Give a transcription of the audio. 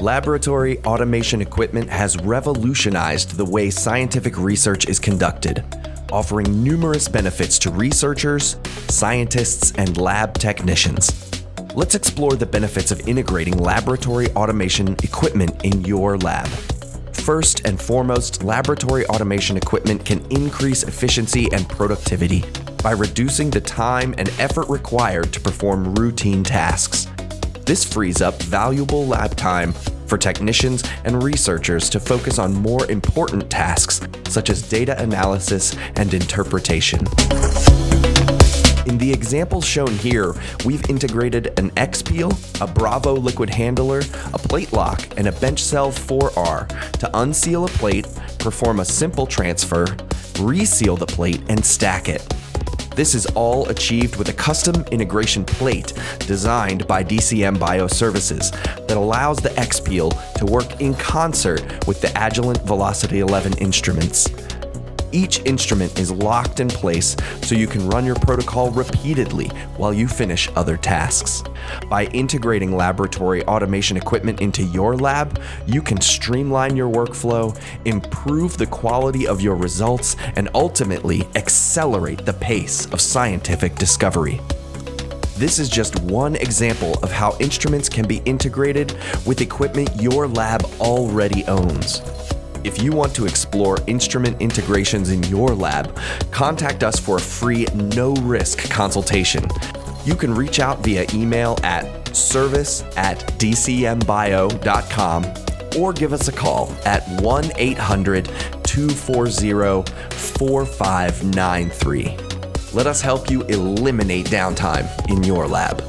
Laboratory automation equipment has revolutionized the way scientific research is conducted, offering numerous benefits to researchers, scientists, and lab technicians. Let's explore the benefits of integrating laboratory automation equipment in your lab. First and foremost, laboratory automation equipment can increase efficiency and productivity by reducing the time and effort required to perform routine tasks. This frees up valuable lab time for technicians and researchers to focus on more important tasks such as data analysis and interpretation. In the examples shown here, we've integrated an X-Peel, a Bravo liquid handler, a PlateLoc, and a BenchCel 4R to unseal a plate, perform a simple transfer, reseal the plate, and stack it. This is all achieved with a custom integration plate designed by DCM BioServices that allows the X-Peel to work in concert with the Agilent Velocity 11 instruments. Each instrument is locked in place so you can run your protocol repeatedly while you finish other tasks. By integrating laboratory automation equipment into your lab, you can streamline your workflow, improve the quality of your results, and ultimately accelerate the pace of scientific discovery. This is just one example of how instruments can be integrated with equipment your lab already owns. If you want to explore instrument integrations in your lab, contact us for a free, no risk consultation. You can reach out via email at service at dcmbio.com or give us a call at 1 800 240 4593. Let us help you eliminate downtime in your lab.